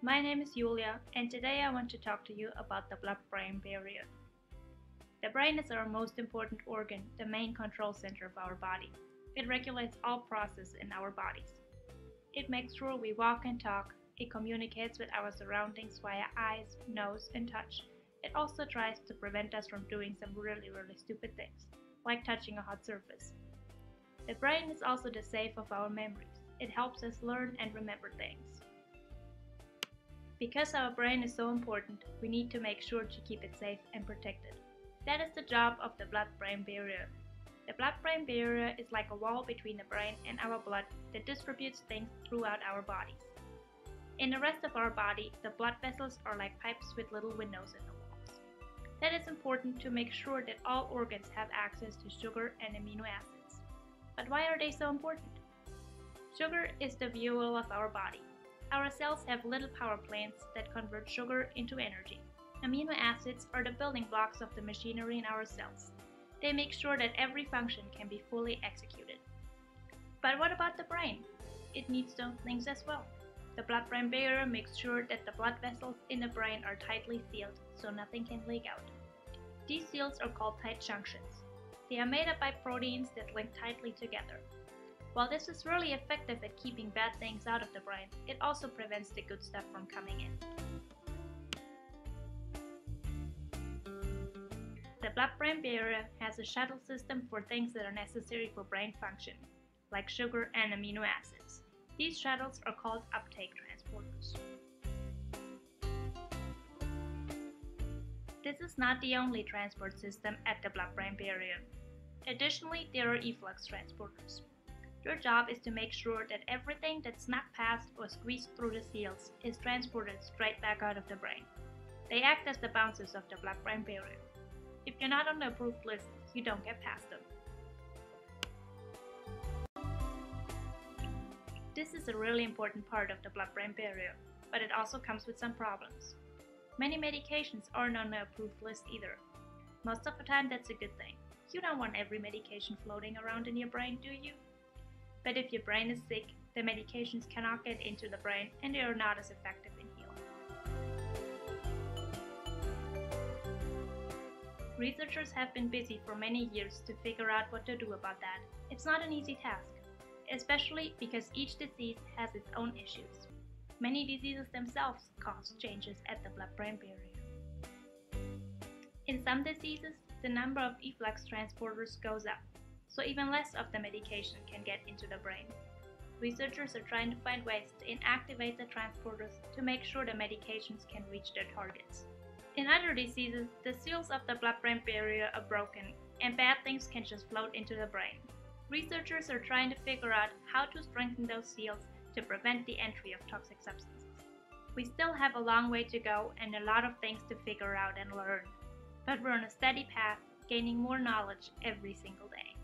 My name is Julia, and today I want to talk to you about the blood-brain barrier. The brain is our most important organ, the main control center of our body. It regulates all processes in our bodies. It makes sure we walk and talk. It communicates with our surroundings via eyes, nose, and touch. It also tries to prevent us from doing some really, really stupid things, like touching a hot surface. The brain is also the safe of our memories. It helps us learn and remember things. Because our brain is so important, we need to make sure to keep it safe and protected. That is the job of the blood-brain barrier. The blood-brain barrier is like a wall between the brain and our blood that distributes things throughout our bodies. In the rest of our body, the blood vessels are like pipes with little windows in the walls. That is important to make sure that all organs have access to sugar and amino acids. But why are they so important? Sugar is the fuel of our body. Our cells have little power plants that convert sugar into energy. Amino acids are the building blocks of the machinery in our cells. They make sure that every function can be fully executed. But what about the brain? It needs those things as well. The blood-brain barrier makes sure that the blood vessels in the brain are tightly sealed so nothing can leak out. These seals are called tight junctions. They are made up by proteins that link tightly together. While this is really effective at keeping bad things out of the brain, it also prevents the good stuff from coming in. The blood-brain barrier has a shuttle system for things that are necessary for brain function, like sugar and amino acids. These shuttles are called uptake transporters. This is not the only transport system at the blood-brain barrier. Additionally, there are efflux transporters. Your job is to make sure that everything that's snuck past or squeezed through the seals is transported straight back out of the brain. They act as the bouncers of the blood-brain barrier. If you're not on the approved list, you don't get past them. This is a really important part of the blood-brain barrier, but it also comes with some problems. Many medications aren't on the approved list either. Most of the time that's a good thing. You don't want every medication floating around in your brain, do you? But if your brain is sick, the medications cannot get into the brain and they are not as effective in healing. Researchers have been busy for many years to figure out what to do about that. It's not an easy task, especially because each disease has its own issues. Many diseases themselves cause changes at the blood-brain barrier. In some diseases, the number of efflux transporters goes up, so even less of the medication can get into the brain. Researchers are trying to find ways to inactivate the transporters to make sure the medications can reach their targets. In other diseases, the seals of the blood-brain barrier are broken and bad things can just float into the brain. Researchers are trying to figure out how to strengthen those seals to prevent the entry of toxic substances. We still have a long way to go and a lot of things to figure out and learn, but we're on a steady path, gaining more knowledge every single day.